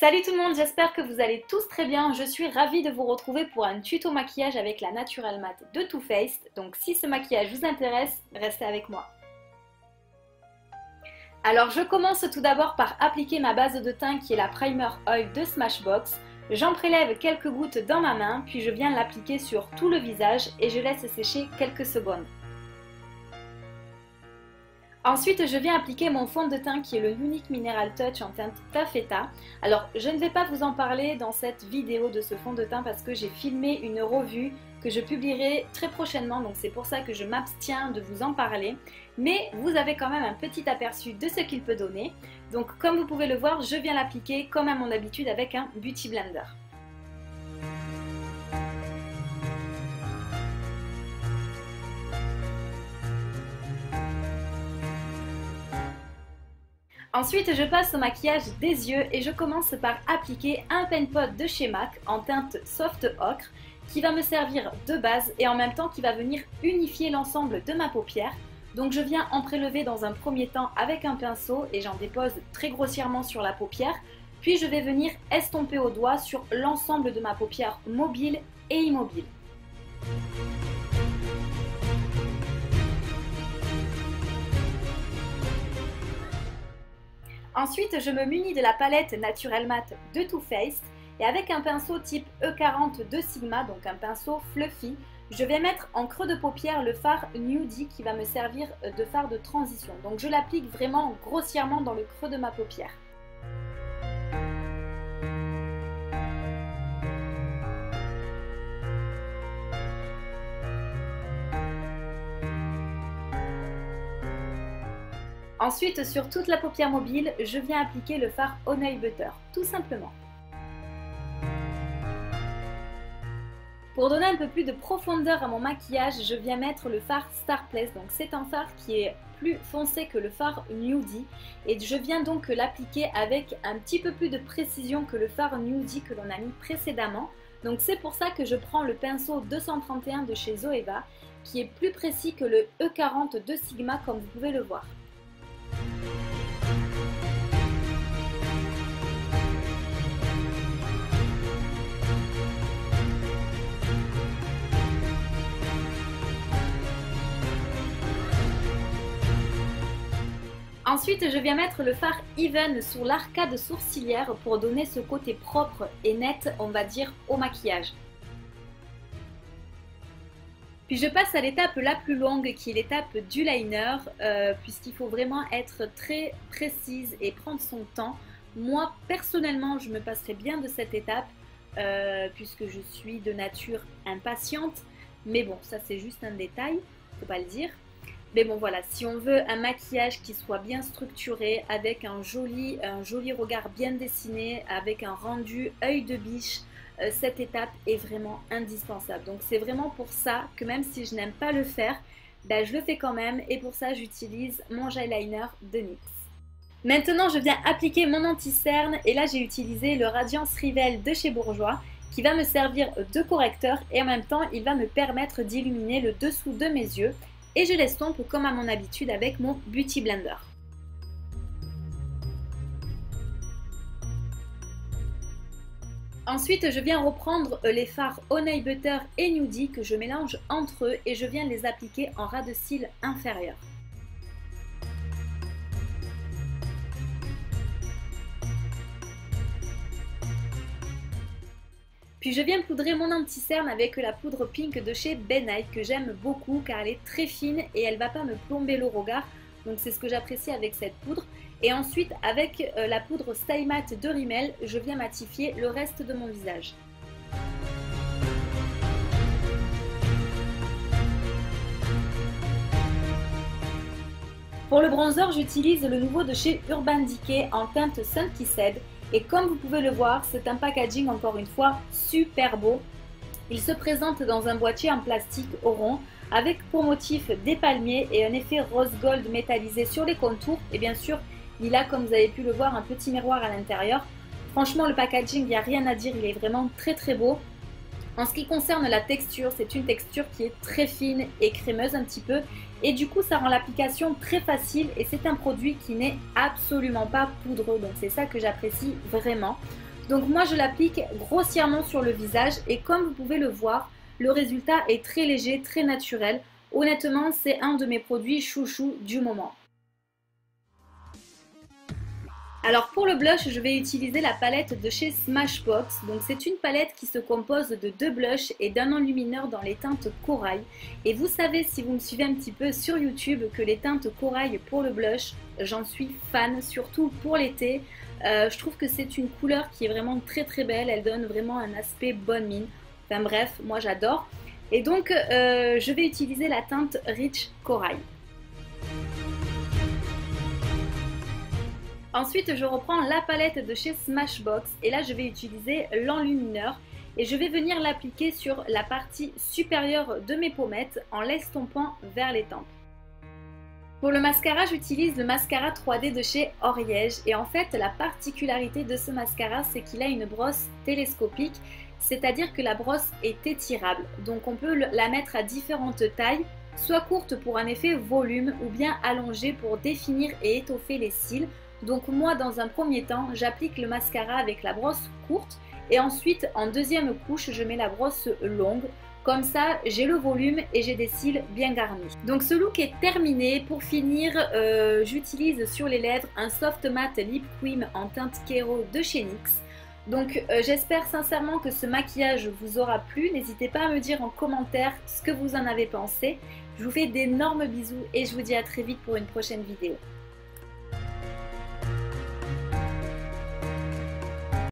Salut tout le monde, j'espère que vous allez tous très bien. Je suis ravie de vous retrouver pour un tuto maquillage avec la Natural Matte de Too Faced. Donc si ce maquillage vous intéresse, restez avec moi. Alors je commence tout d'abord par appliquer ma base de teint qui est la Primer Oil de Smashbox. J'en prélève quelques gouttes dans ma main, puis je viens l'appliquer sur tout le visage et je laisse sécher quelques secondes. Ensuite, je viens appliquer mon fond de teint qui est le Unique Mineral Touch en teinte taffeta. Alors, je ne vais pas vous en parler dans cette vidéo de ce fond de teint parce que j'ai filmé une revue que je publierai très prochainement, donc c'est pour ça que je m'abstiens de vous en parler. Mais vous avez quand même un petit aperçu de ce qu'il peut donner. Donc, comme vous pouvez le voir, je viens l'appliquer comme à mon habitude avec un Beauty Blender. Ensuite, je passe au maquillage des yeux et je commence par appliquer un pen pot de chez MAC en teinte soft ocre qui va me servir de base et en même temps qui va venir unifier l'ensemble de ma paupière. Donc je viens en prélever dans un premier temps avec un pinceau et j'en dépose très grossièrement sur la paupière. Puis je vais venir estomper au doigt sur l'ensemble de ma paupière mobile et immobile. Ensuite, je me munis de la palette Natural Matte de Too Faced et avec un pinceau type E40 de Sigma, donc un pinceau fluffy, je vais mettre en creux de paupière le fard Nudie qui va me servir de fard de transition. Donc je l'applique vraiment grossièrement dans le creux de ma paupière. Ensuite, sur toute la paupière mobile, je viens appliquer le fard Honey Butter, tout simplement. Pour donner un peu plus de profondeur à mon maquillage, je viens mettre le fard Star Place. Donc c'est un fard qui est plus foncé que le fard Nudie et je viens donc l'appliquer avec un petit peu plus de précision que le fard Nudie que l'on a mis précédemment. Donc c'est pour ça que je prends le pinceau 231 de chez Zoeva qui est plus précis que le E40 de Sigma comme vous pouvez le voir. Ensuite, je viens mettre le fard Even sur l'arcade sourcilière pour donner ce côté propre et net, on va dire, au maquillage. Puis je passe à l'étape la plus longue qui est l'étape du liner, euh, puisqu'il faut vraiment être très précise et prendre son temps. Moi, personnellement, je me passerai bien de cette étape, euh, puisque je suis de nature impatiente. Mais bon, ça c'est juste un détail, faut pas le dire. Mais bon voilà, si on veut un maquillage qui soit bien structuré, avec un joli, regard bien dessiné, avec un rendu œil de biche, euh, cette étape est vraiment indispensable. Donc c'est vraiment pour ça que même si je n'aime pas le faire, ben, je le fais quand même et pour ça j'utilise mon liner de NYX. Maintenant je viens appliquer mon anti-cerne et là j'ai utilisé le Radiance Rivel de chez Bourjois qui va me servir de correcteur et en même temps il va me permettre d'illuminer le dessous de mes yeux et je l'estompe comme à mon habitude avec mon Beauty Blender. Ensuite, je viens reprendre les fards Honey Butter et Nudie que je mélange entre eux et je viens les appliquer en ras de cils inférieur. Puis je viens poudrer mon anti-cerne avec la poudre pink de chez Benite que j'aime beaucoup car elle est très fine et elle va pas me plomber le regard. Donc c'est ce que j'apprécie avec cette poudre. Et ensuite avec euh, la poudre Style Matte de Rimmel, je viens matifier le reste de mon visage. Pour le bronzer, j'utilise le nouveau de chez Urban Decay en teinte Sunky Said et comme vous pouvez le voir, c'est un packaging encore une fois super beau. Il se présente dans un boîtier en plastique au rond avec pour motif des palmiers et un effet rose gold métallisé sur les contours. Et bien sûr, il a, comme vous avez pu le voir, un petit miroir à l'intérieur. Franchement, le packaging, il n'y a rien à dire, il est vraiment très très beau. En ce qui concerne la texture, c'est une texture qui est très fine et crémeuse un petit peu et du coup ça rend l'application très facile et c'est un produit qui n'est absolument pas poudreux donc c'est ça que j'apprécie vraiment. Donc moi je l'applique grossièrement sur le visage et comme vous pouvez le voir, le résultat est très léger, très naturel. Honnêtement, c'est un de mes produits chouchou du moment. Alors pour le blush, je vais utiliser la palette de chez Smashbox. Donc c'est une palette qui se compose de deux blushs et d'un enlumineur dans les teintes corail. Et vous savez si vous me suivez un petit peu sur YouTube que les teintes corail pour le blush, j'en suis fan, surtout pour l'été. Euh, je trouve que c'est une couleur qui est vraiment très très belle, elle donne vraiment un aspect bonne mine. Enfin bref, moi j'adore. Et donc euh, je vais utiliser la teinte Rich Corail. Ensuite, je reprends la palette de chez Smashbox et là, je vais utiliser l'enlumineur et je vais venir l'appliquer sur la partie supérieure de mes pommettes en l'estompant vers les tempes. Pour le mascara, j'utilise le mascara 3D de chez Oriège et en fait, la particularité de ce mascara, c'est qu'il a une brosse télescopique, c'est-à-dire que la brosse est étirable. Donc on peut la mettre à différentes tailles, soit courte pour un effet volume ou bien allongée pour définir et étoffer les cils donc moi, dans un premier temps, j'applique le mascara avec la brosse courte et ensuite, en deuxième couche, je mets la brosse longue. Comme ça, j'ai le volume et j'ai des cils bien garnis. Donc ce look est terminé. Pour finir, euh, j'utilise sur les lèvres un soft matte lip cream en teinte Kero de chez NYX. Donc euh, j'espère sincèrement que ce maquillage vous aura plu. N'hésitez pas à me dire en commentaire ce que vous en avez pensé. Je vous fais d'énormes bisous et je vous dis à très vite pour une prochaine vidéo.